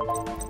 you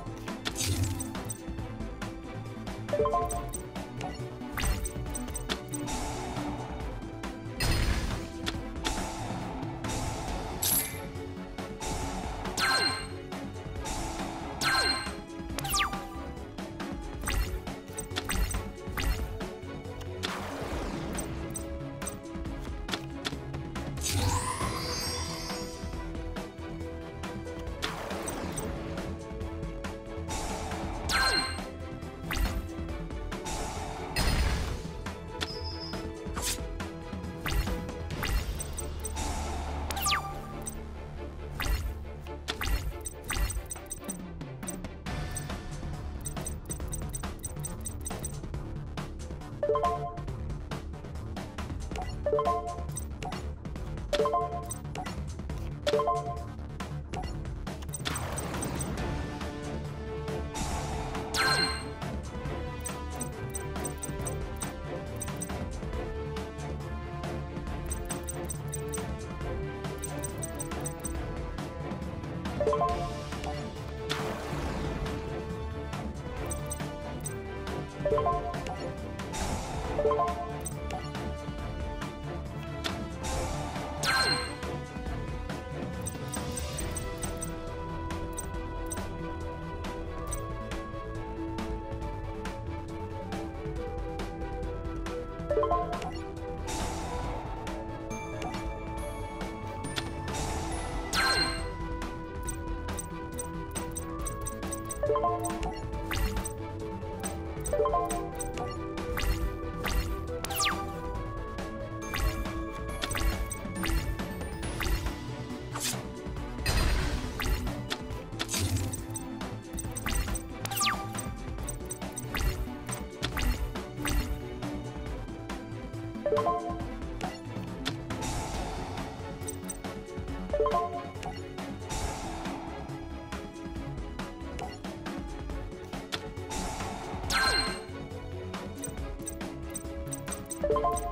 you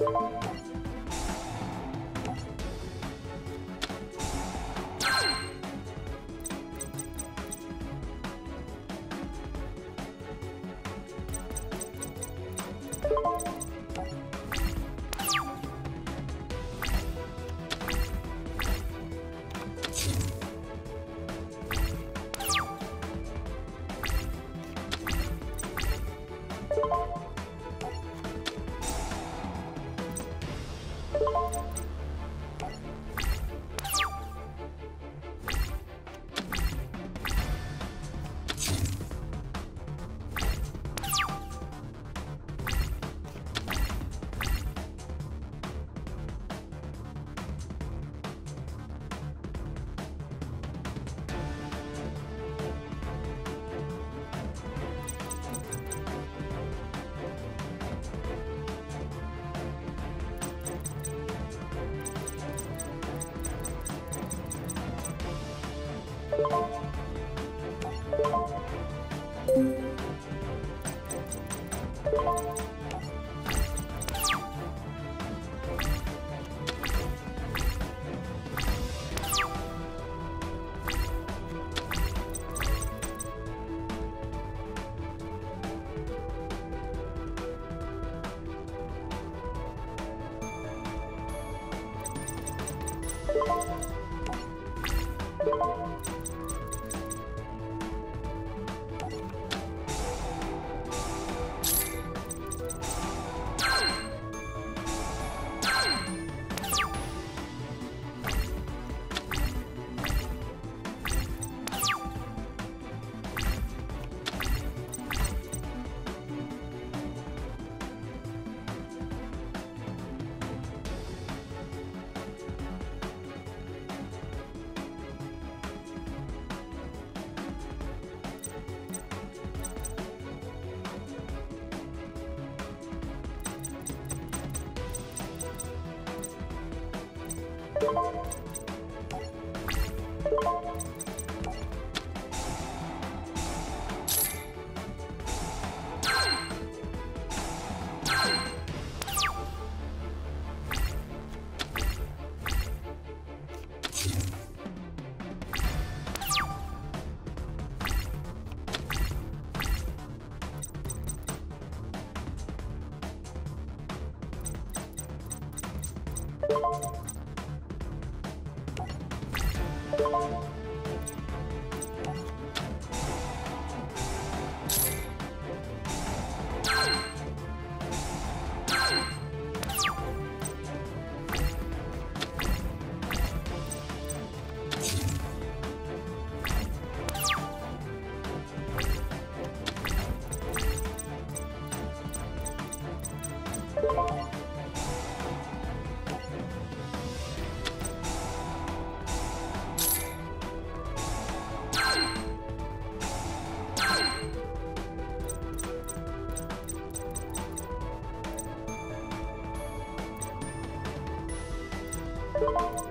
Música Thank you Música